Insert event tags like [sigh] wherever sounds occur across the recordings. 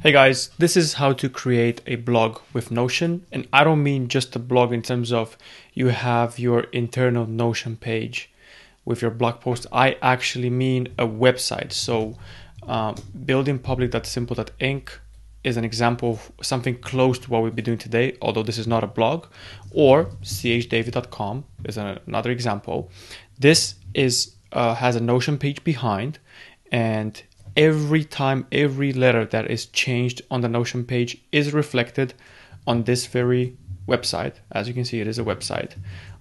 Hey guys, this is how to create a blog with Notion. And I don't mean just a blog in terms of you have your internal Notion page with your blog post. I actually mean a website. So um, building public.simple.ink is an example of something close to what we'll be doing today, although this is not a blog, or chdavid.com is another example. This is uh, has a Notion page behind, and every time every letter that is changed on the Notion page is reflected on this very website. As you can see, it is a website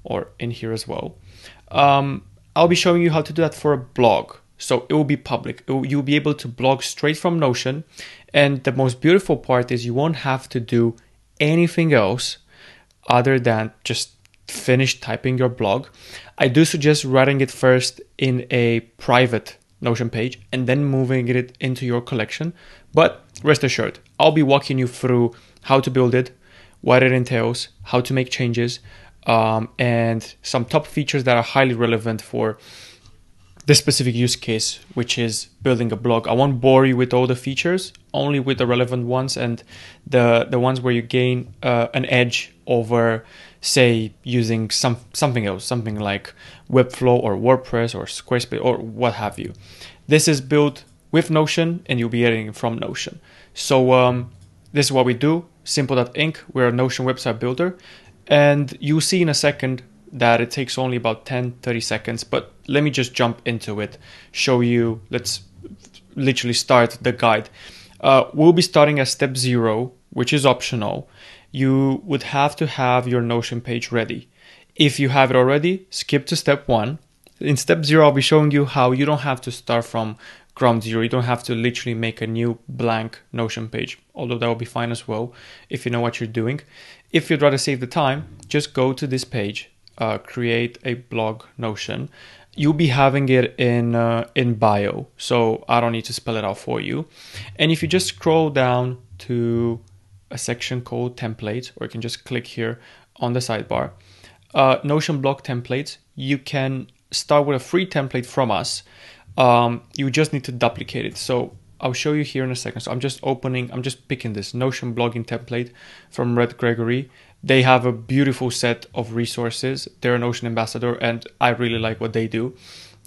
or in here as well. Um, I'll be showing you how to do that for a blog. So it will be public. Will, you'll be able to blog straight from Notion. And the most beautiful part is you won't have to do anything else other than just finish typing your blog. I do suggest writing it first in a private Notion page and then moving it into your collection. But rest assured, I'll be walking you through how to build it, what it entails, how to make changes, um, and some top features that are highly relevant for this specific use case, which is building a blog. I won't bore you with all the features, only with the relevant ones and the the ones where you gain uh, an edge over, say, using some something else, something like Webflow or WordPress or Squarespace or what have you. This is built with Notion, and you'll be editing from Notion. So um, this is what we do. Simple.ink. We're a Notion website builder, and you'll see in a second that it takes only about 10 30 seconds but let me just jump into it show you let's literally start the guide uh, we'll be starting at step zero which is optional you would have to have your notion page ready if you have it already skip to step one in step zero i'll be showing you how you don't have to start from ground zero you don't have to literally make a new blank notion page although that will be fine as well if you know what you're doing if you'd rather save the time just go to this page uh, create a blog Notion, you'll be having it in uh, in bio. So I don't need to spell it out for you. And if you just scroll down to a section called templates, or you can just click here on the sidebar, uh, Notion blog templates, you can start with a free template from us. Um, you just need to duplicate it. So I'll show you here in a second. So I'm just opening, I'm just picking this Notion blogging template from Red Gregory. They have a beautiful set of resources. They're an Notion ambassador and I really like what they do.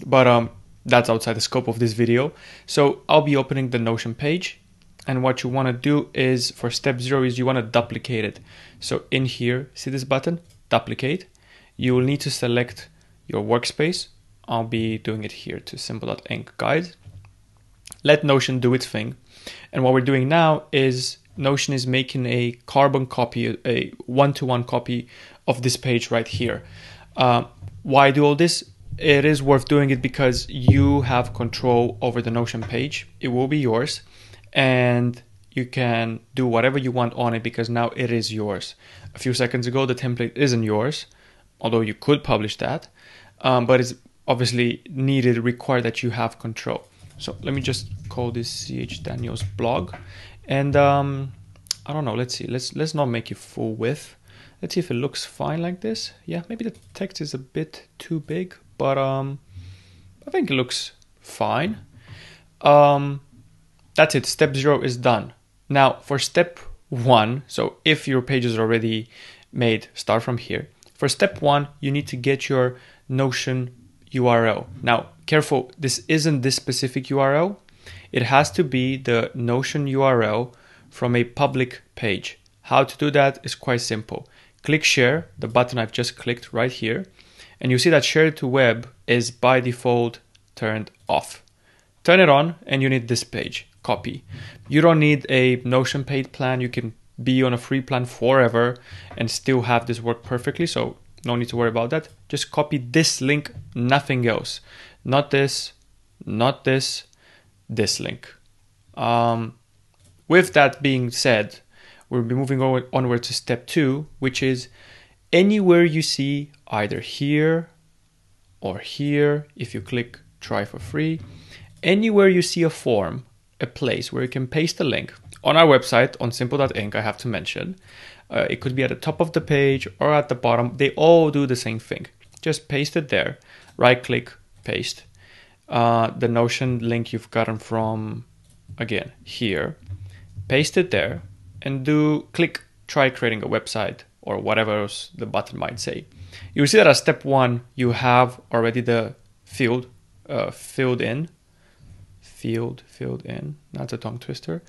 But um, that's outside the scope of this video. So I'll be opening the Notion page. And what you want to do is for step zero is you want to duplicate it. So in here, see this button, duplicate. You will need to select your workspace. I'll be doing it here to simple.ink guide let Notion do its thing. And what we're doing now is Notion is making a carbon copy, a one-to-one copy of this page right here. Uh, why do all this? It is worth doing it because you have control over the Notion page. It will be yours, and you can do whatever you want on it because now it is yours. A few seconds ago, the template isn't yours, although you could publish that, um, but it's obviously needed, required that you have control. So let me just call this ch daniels blog, and um, I don't know. Let's see. Let's let's not make it full width. Let's see if it looks fine like this. Yeah, maybe the text is a bit too big, but um, I think it looks fine. Um, that's it. Step zero is done. Now for step one, so if your page is already made, start from here. For step one, you need to get your Notion URL. Now, careful, this isn't this specific URL. It has to be the Notion URL from a public page. How to do that is quite simple. Click share, the button I've just clicked right here, and you see that share to web is by default turned off. Turn it on and you need this page, copy. You don't need a Notion paid plan. You can be on a free plan forever and still have this work perfectly. So no need to worry about that. Just copy this link, nothing else. Not this, not this, this link. Um, with that being said, we'll be moving on, onward to step two, which is anywhere you see either here or here, if you click try for free, anywhere you see a form, a place where you can paste a link on our website on simple.ink, I have to mention, uh, it could be at the top of the page or at the bottom. They all do the same thing. Just paste it there, right click, paste. Uh, the Notion link you've gotten from, again, here. paste it there, and do click try creating a website or whatever the button might say. You see that at step one, you have already the field uh, filled in, field filled in. That's a tongue twister.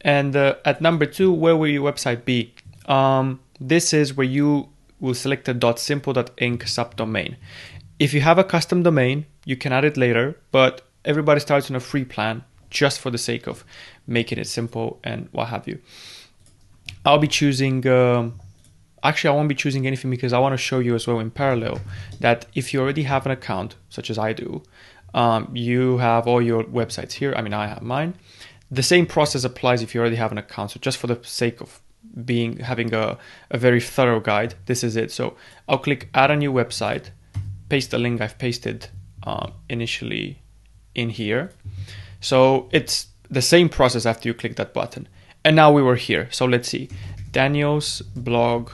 And uh, at number two, where will your website be? Um, this is where you will select a .simple.ink subdomain. If you have a custom domain, you can add it later, but everybody starts on a free plan just for the sake of making it simple and what have you. I'll be choosing, um, actually, I won't be choosing anything because I want to show you as well in parallel that if you already have an account, such as I do, um, you have all your websites here. I mean, I have mine. The same process applies if you already have an account. So just for the sake of being having a, a very thorough guide, this is it. So I'll click add a new website, paste the link I've pasted um, initially in here. So it's the same process after you click that button. And now we were here. So let's see. Daniel's blog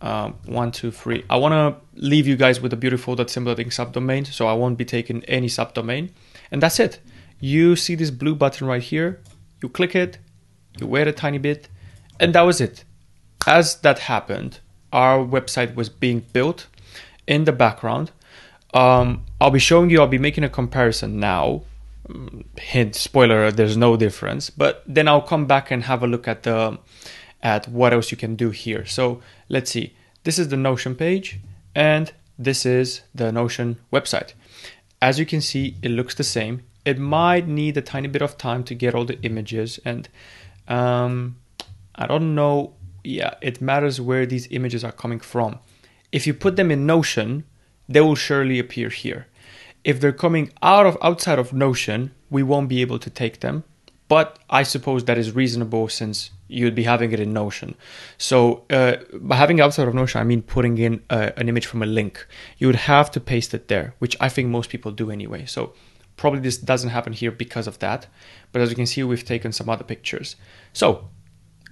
um, one, two, three. I want to leave you guys with a beautiful that symbol thing subdomain. So I won't be taking any subdomain. And that's it. You see this blue button right here. You click it, you wait a tiny bit, and that was it. As that happened, our website was being built in the background. Um, I'll be showing you, I'll be making a comparison now hint spoiler there's no difference but then i'll come back and have a look at the at what else you can do here. So let's see. This is the notion page and this is the notion website. As you can see it looks the same. It might need a tiny bit of time to get all the images and um, i don't know yeah it matters where these images are coming from. If you put them in notion they will surely appear here. If they're coming out of outside of Notion, we won't be able to take them. But I suppose that is reasonable since you'd be having it in Notion. So uh, by having outside of Notion, I mean putting in uh, an image from a link. You would have to paste it there, which I think most people do anyway. So probably this doesn't happen here because of that. But as you can see, we've taken some other pictures. So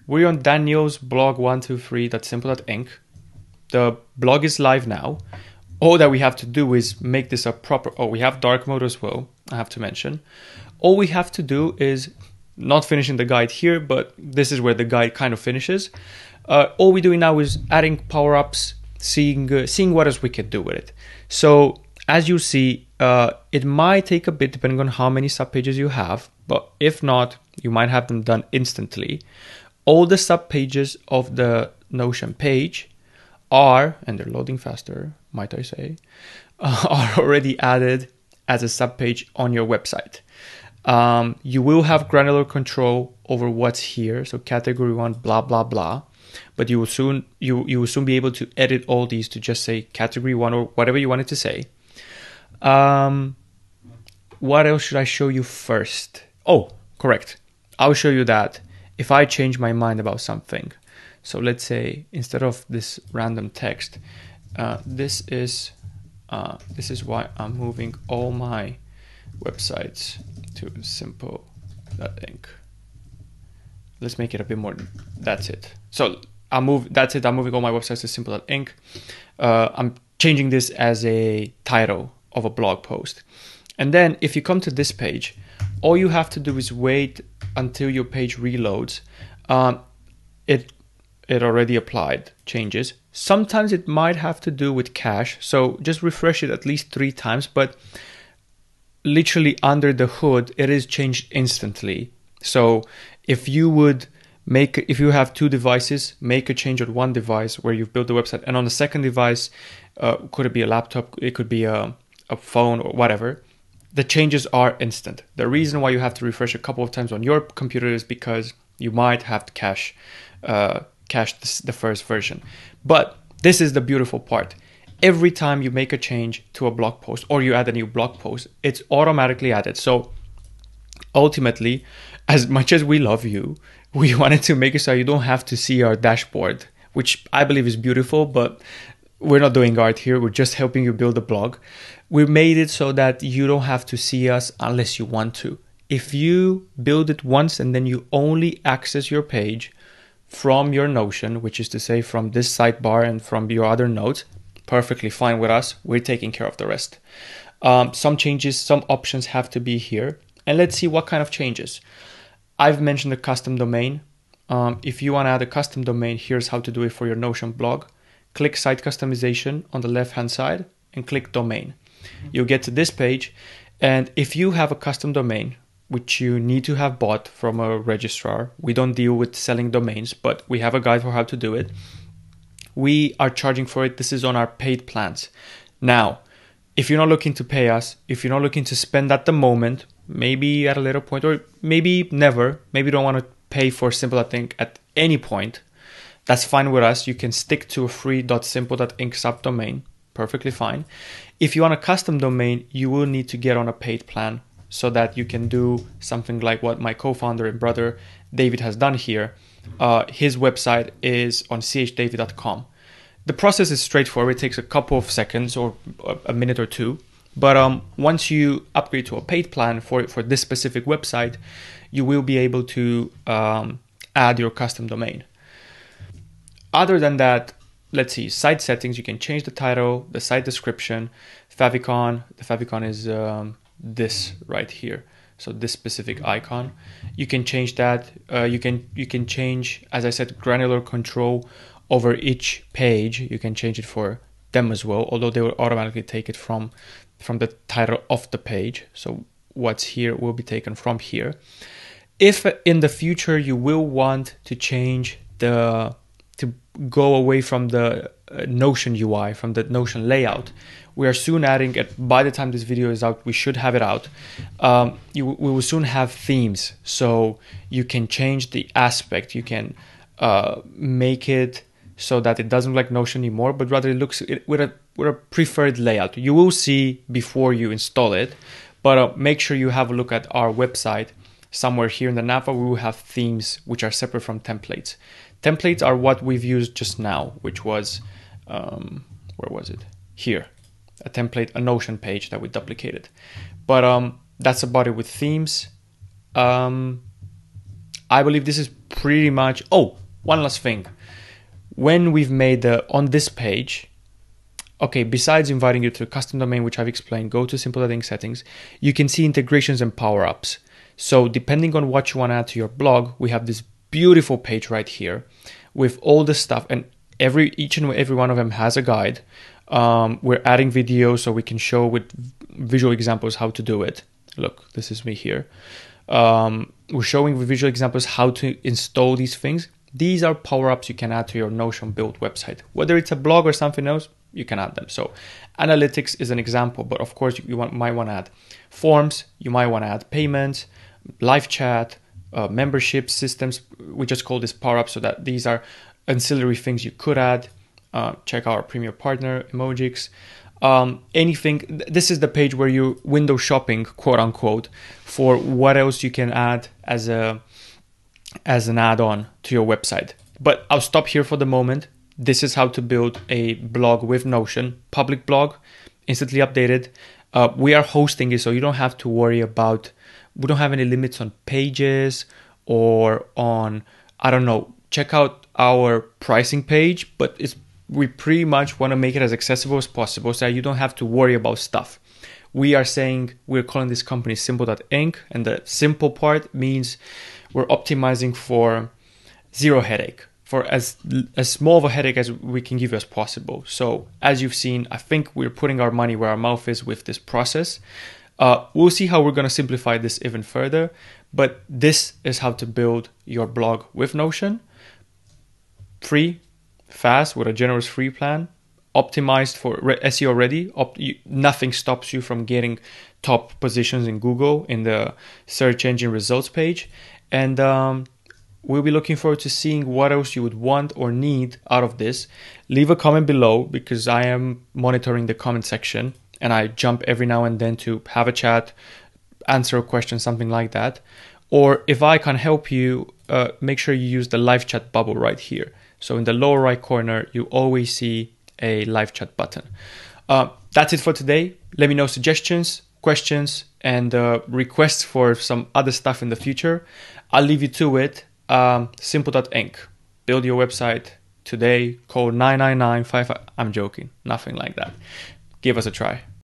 we're on Daniel's blog 123.simple.ink. The blog is live now all that we have to do is make this a proper oh we have dark mode as well i have to mention. All we have to do is not finishing the guide here but this is where the guide kind of finishes. Uh, all we're doing now is adding power-ups seeing uh, seeing what else we can do with it. So as you see uh, it might take a bit depending on how many subpages you have but if not you might have them done instantly. All the subpages of the notion page are and they're loading faster might I say, [laughs] are already added as a subpage on your website. Um, you will have granular control over what's here, so category one, blah blah blah. But you will soon you you will soon be able to edit all these to just say category one or whatever you wanted to say. Um, what else should I show you first? Oh, correct. I'll show you that if I change my mind about something. So let's say instead of this random text, uh, this is uh, this is why I'm moving all my websites to simple ink. Let's make it a bit more. That's it. So I move. That's it. I'm moving all my websites to simple ink. Uh, I'm changing this as a title of a blog post. And then if you come to this page, all you have to do is wait until your page reloads. Um, it it already applied changes. Sometimes it might have to do with cache, so just refresh it at least three times, but literally under the hood, it is changed instantly. So if you would make, if you have two devices, make a change on one device where you've built the website, and on the second device, uh, could it be a laptop, it could be a, a phone or whatever, the changes are instant. The reason why you have to refresh a couple of times on your computer is because you might have to cache uh, cache the first version. But this is the beautiful part. Every time you make a change to a blog post or you add a new blog post, it's automatically added. So ultimately, as much as we love you, [laughs] we wanted to make it so you don't have to see our dashboard, which I believe is beautiful, but we're not doing art here. We're just helping you build a blog. We made it so that you don't have to see us unless you want to. If you build it once and then you only access your page from your Notion, which is to say from this sidebar and from your other notes, perfectly fine with us. We're taking care of the rest. Um, some changes, some options have to be here. And let's see what kind of changes. I've mentioned the custom domain. um, if you want to add a custom domain, here's how to do it for your Notion blog. Click site customization on the left hand side and click domain. You'll get to this page. And if you have a custom domain, which you need to have bought from a registrar, we don't deal with selling domains, but we have a guide for how to do it. We are charging for it. This is on our paid plans. Now, if you're not looking to pay us, if you're not looking to spend at the moment, maybe at a later point, or maybe never, maybe you don't want to pay for Simple Simple.ink at any point, that's fine with us. You can stick to a free.simple.ink subdomain, perfectly fine. If you want a custom domain, you will need to get on a paid plan so that you can do something like what my co-founder and brother David has done here. Uh, his website is on chdavid.com. The process is straightforward. It takes a couple of seconds or a minute or two. But um, once you upgrade to a paid plan for for this specific website, you will be able to um, add your custom domain. Other than that, let's see, site settings, you can change the title, the site description, favicon. The favicon is um, this right here. So this specific icon, you can change that. Uh, you can you can change, as I said, granular control over each page. You can change it for them as well, although they will automatically take it from from the title of the page. So what's here will be taken from here. If in the future you will want to change the to go away from the Notion UI, from the Notion layout, we are soon adding it. By the time this video is out, we should have it out. Um, you, we will soon have themes, so you can change the aspect. You can uh, make it so that it doesn't look like Notion anymore, but rather it looks with a with a preferred layout. You will see before you install it, but uh, make sure you have a look at our website. Somewhere here in the Napa, we will have themes which are separate from templates. Templates are what we've used just now, which was um, where was it? Here, a template, a Notion page that we duplicated. But um, that's about it with themes. Um, I believe this is pretty much. Oh, one last thing. When we've made the on this page, okay, besides inviting you to a custom domain, which I've explained, go to Simple.ink settings, you can see integrations and power ups. So depending on what you want to add to your blog, we have this beautiful page right here with all the stuff and every each and every one of them has a guide. Um, we're adding videos so we can show with visual examples how to do it. Look, this is me here. Um, we're showing with visual examples how to install these things. These are power ups you can add to your Notion build website. Whether it's a blog or something else, you can add them. So analytics is an example, but of course you want, might want to add forms, you might want to add payments, live chat, uh, membership systems. We just call this power up so that these are ancillary things you could add. Uh, check our premier partner, Emojix. Um, anything. This is the page where you window shopping, quote unquote, for what else you can add as a as an add-on to your website. But I'll stop here for the moment. This is how to build a blog with Notion, public blog, instantly updated. Uh, we are hosting it, so you don't have to worry about. We don't have any limits on pages or on. I don't know. Check out our pricing page, but it's we pretty much want to make it as accessible as possible, so that you don't have to worry about stuff. We are saying we're calling this company Simple.ink, and the simple part means we're optimizing for zero headache for as as small of a headache as we can give you as possible. So as you've seen, I think we're putting our money where our mouth is with this process. Uh, we'll see how we're going to simplify this even further, but this is how to build your blog with Notion. Free, fast, with a generous free plan, optimized for SEO ready. Op- you, nothing stops you from getting top positions in Google in the search engine results page, and um, We'll be looking forward to seeing what else you would want or need out of this. Leave a comment below because I am monitoring the comment section and I jump every now and then to have a chat, answer a question, something like that. Or if I can help you, uh, make sure you use the live chat bubble right here. So in the lower right corner, you always see a live chat button. Uh, that's it for today. Let me know suggestions, questions, and uh, requests for some other stuff in the future. I'll leave you to it um, simple.ink. Build your website today. Call 99955. I'm joking. Nothing like that. Give us a try.